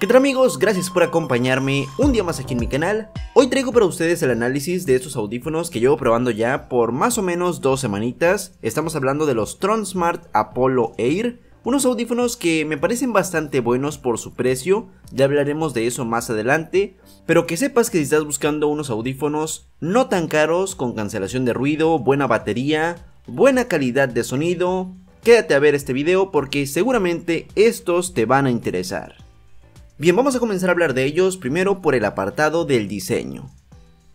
¿Qué tal amigos? Gracias por acompañarme un día más aquí en mi canal. Hoy traigo para ustedes el análisis de estos audífonos que llevo probando ya por más o menos dos semanitas. Estamos hablando de los Tronsmart Apollo Air, unos audífonos que me parecen bastante buenos por su precio, ya hablaremos de eso más adelante, pero que sepas que si estás buscando unos audífonos no tan caros, con cancelación de ruido, buena batería, buena calidad de sonido, quédate a ver este video porque seguramente estos te van a interesar. Bien, vamos a comenzar a hablar de ellos primero por el apartado del diseño.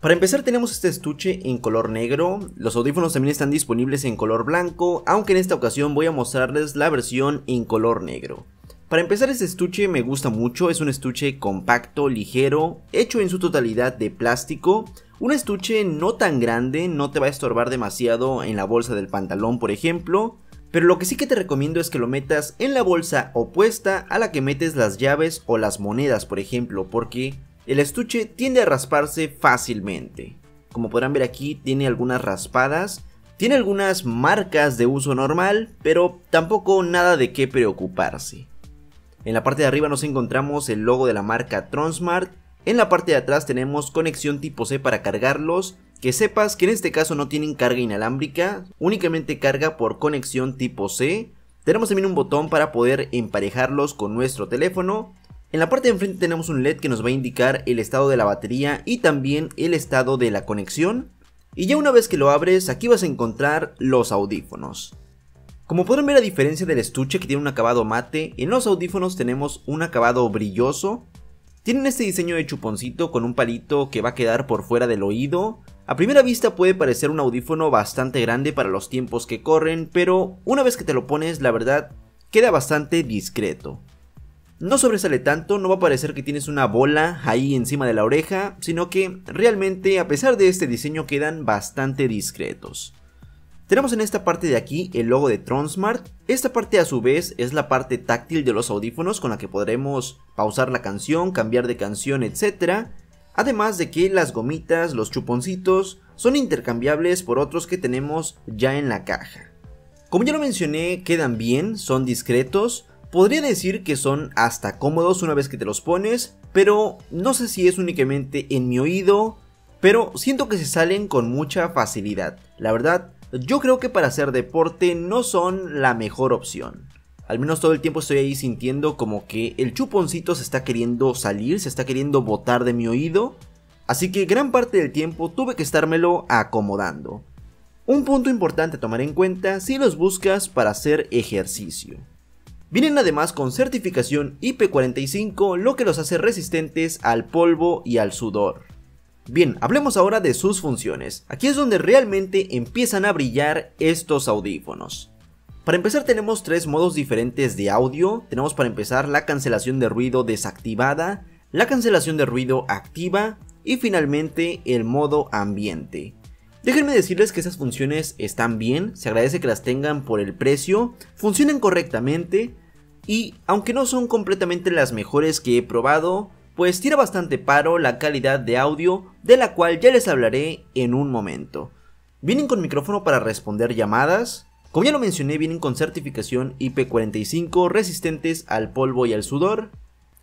Para empezar tenemos este estuche en color negro, los audífonos también están disponibles en color blanco, aunque en esta ocasión voy a mostrarles la versión en color negro. Para empezar este estuche me gusta mucho, es un estuche compacto, ligero, hecho en su totalidad de plástico, un estuche no tan grande, no te va a estorbar demasiado en la bolsa del pantalón por ejemplo, pero lo que sí que te recomiendo es que lo metas en la bolsa opuesta a la que metes las llaves o las monedas, por ejemplo, porque el estuche tiende a rasparse fácilmente. Como podrán ver aquí, tiene algunas raspadas, tiene algunas marcas de uso normal, pero tampoco nada de qué preocuparse. En la parte de arriba nos encontramos el logo de la marca Tronsmart, en la parte de atrás tenemos conexión tipo C para cargarlos que sepas que en este caso no tienen carga inalámbrica, únicamente carga por conexión tipo C. Tenemos también un botón para poder emparejarlos con nuestro teléfono. En la parte de enfrente tenemos un LED que nos va a indicar el estado de la batería y también el estado de la conexión. Y ya una vez que lo abres, aquí vas a encontrar los audífonos. Como podrán ver a diferencia del estuche que tiene un acabado mate, en los audífonos tenemos un acabado brilloso. Tienen este diseño de chuponcito con un palito que va a quedar por fuera del oído, a primera vista puede parecer un audífono bastante grande para los tiempos que corren, pero una vez que te lo pones, la verdad, queda bastante discreto. No sobresale tanto, no va a parecer que tienes una bola ahí encima de la oreja, sino que realmente a pesar de este diseño quedan bastante discretos. Tenemos en esta parte de aquí el logo de Tronsmart, esta parte a su vez es la parte táctil de los audífonos con la que podremos pausar la canción, cambiar de canción, etc. Además de que las gomitas, los chuponcitos, son intercambiables por otros que tenemos ya en la caja. Como ya lo mencioné, quedan bien, son discretos, podría decir que son hasta cómodos una vez que te los pones, pero no sé si es únicamente en mi oído, pero siento que se salen con mucha facilidad. La verdad, yo creo que para hacer deporte no son la mejor opción. Al menos todo el tiempo estoy ahí sintiendo como que el chuponcito se está queriendo salir, se está queriendo botar de mi oído. Así que gran parte del tiempo tuve que estármelo acomodando. Un punto importante a tomar en cuenta si los buscas para hacer ejercicio. Vienen además con certificación IP45, lo que los hace resistentes al polvo y al sudor. Bien, hablemos ahora de sus funciones. Aquí es donde realmente empiezan a brillar estos audífonos. Para empezar tenemos tres modos diferentes de audio. Tenemos para empezar la cancelación de ruido desactivada, la cancelación de ruido activa y finalmente el modo ambiente. Déjenme decirles que esas funciones están bien, se agradece que las tengan por el precio, funcionan correctamente y aunque no son completamente las mejores que he probado, pues tira bastante paro la calidad de audio de la cual ya les hablaré en un momento. Vienen con micrófono para responder llamadas, como ya lo mencioné, vienen con certificación IP45 resistentes al polvo y al sudor.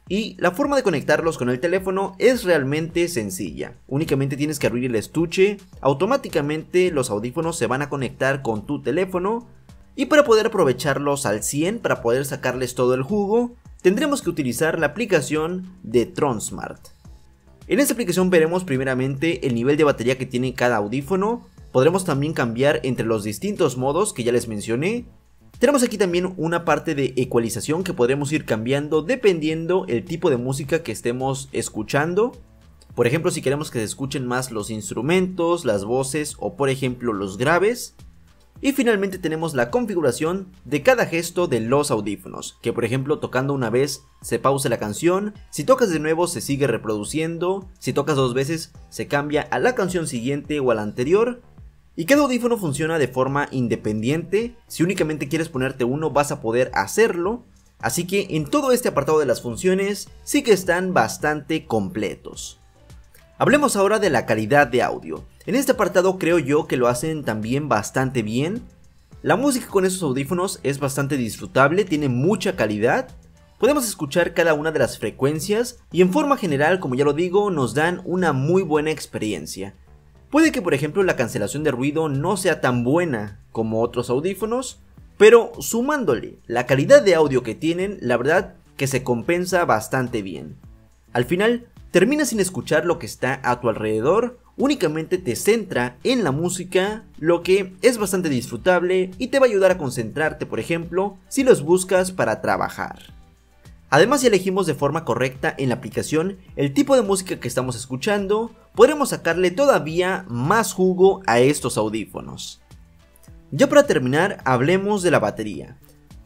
Y la forma de conectarlos con el teléfono es realmente sencilla. Únicamente tienes que abrir el estuche, automáticamente los audífonos se van a conectar con tu teléfono. Y para poder aprovecharlos al 100, para poder sacarles todo el jugo, tendremos que utilizar la aplicación de Tronsmart. En esta aplicación veremos primeramente el nivel de batería que tiene cada audífono, Podremos también cambiar entre los distintos modos que ya les mencioné. Tenemos aquí también una parte de ecualización que podremos ir cambiando dependiendo el tipo de música que estemos escuchando. Por ejemplo, si queremos que se escuchen más los instrumentos, las voces o por ejemplo los graves. Y finalmente tenemos la configuración de cada gesto de los audífonos, que por ejemplo tocando una vez se pausa la canción, si tocas de nuevo se sigue reproduciendo, si tocas dos veces se cambia a la canción siguiente o a la anterior, y cada audífono funciona de forma independiente, si únicamente quieres ponerte uno vas a poder hacerlo, así que en todo este apartado de las funciones sí que están bastante completos. Hablemos ahora de la calidad de audio. En este apartado creo yo que lo hacen también bastante bien. La música con esos audífonos es bastante disfrutable, tiene mucha calidad. podemos escuchar cada una de las frecuencias y en forma general, como ya lo digo, nos dan una muy buena experiencia. Puede que por ejemplo la cancelación de ruido no sea tan buena como otros audífonos, pero sumándole la calidad de audio que tienen, la verdad que se compensa bastante bien. Al final, terminas sin escuchar lo que está a tu alrededor, únicamente te centra en la música, lo que es bastante disfrutable y te va a ayudar a concentrarte, por ejemplo, si los buscas para trabajar. Además, si elegimos de forma correcta en la aplicación el tipo de música que estamos escuchando, podremos sacarle todavía más jugo a estos audífonos. Ya para terminar, hablemos de la batería.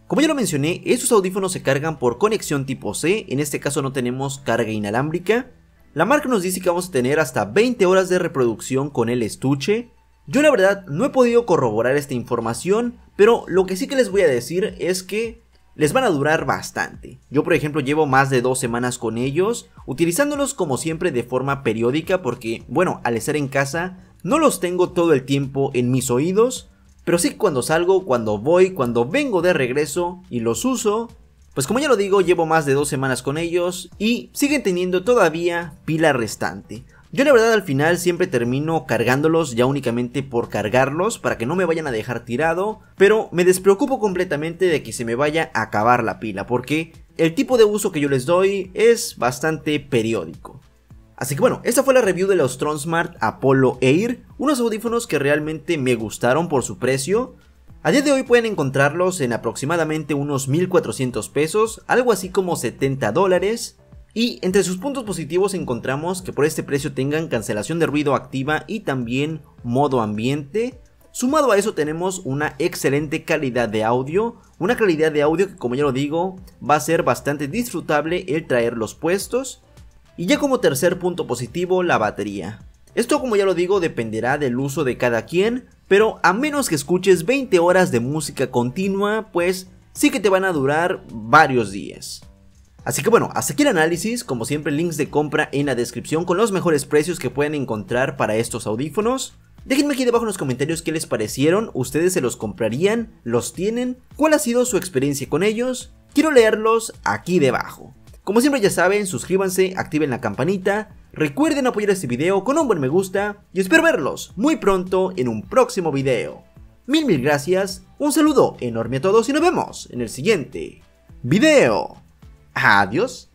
Como ya lo mencioné, estos audífonos se cargan por conexión tipo C, en este caso no tenemos carga inalámbrica. La marca nos dice que vamos a tener hasta 20 horas de reproducción con el estuche. Yo la verdad no he podido corroborar esta información, pero lo que sí que les voy a decir es que les van a durar bastante. Yo por ejemplo llevo más de dos semanas con ellos, utilizándolos como siempre de forma periódica porque, bueno, al estar en casa, no los tengo todo el tiempo en mis oídos, pero sí cuando salgo, cuando voy, cuando vengo de regreso y los uso, pues como ya lo digo, llevo más de dos semanas con ellos y siguen teniendo todavía pila restante. Yo la verdad al final siempre termino cargándolos ya únicamente por cargarlos para que no me vayan a dejar tirado, pero me despreocupo completamente de que se me vaya a acabar la pila porque el tipo de uso que yo les doy es bastante periódico. Así que bueno, esta fue la review de los Tronsmart Apollo Air, unos audífonos que realmente me gustaron por su precio. A día de hoy pueden encontrarlos en aproximadamente unos 1400 pesos, algo así como 70 dólares. Y entre sus puntos positivos encontramos que por este precio tengan cancelación de ruido activa y también modo ambiente. Sumado a eso tenemos una excelente calidad de audio, una calidad de audio que como ya lo digo va a ser bastante disfrutable el traerlos puestos. Y ya como tercer punto positivo, la batería. Esto como ya lo digo dependerá del uso de cada quien, pero a menos que escuches 20 horas de música continua, pues sí que te van a durar varios días. Así que bueno, hasta aquí el análisis, como siempre links de compra en la descripción con los mejores precios que pueden encontrar para estos audífonos. Déjenme aquí debajo en los comentarios qué les parecieron, ustedes se los comprarían, los tienen, cuál ha sido su experiencia con ellos, quiero leerlos aquí debajo. Como siempre ya saben, suscríbanse, activen la campanita, recuerden apoyar este video con un buen me gusta y espero verlos muy pronto en un próximo video. Mil mil gracias, un saludo enorme a todos y nos vemos en el siguiente video. radios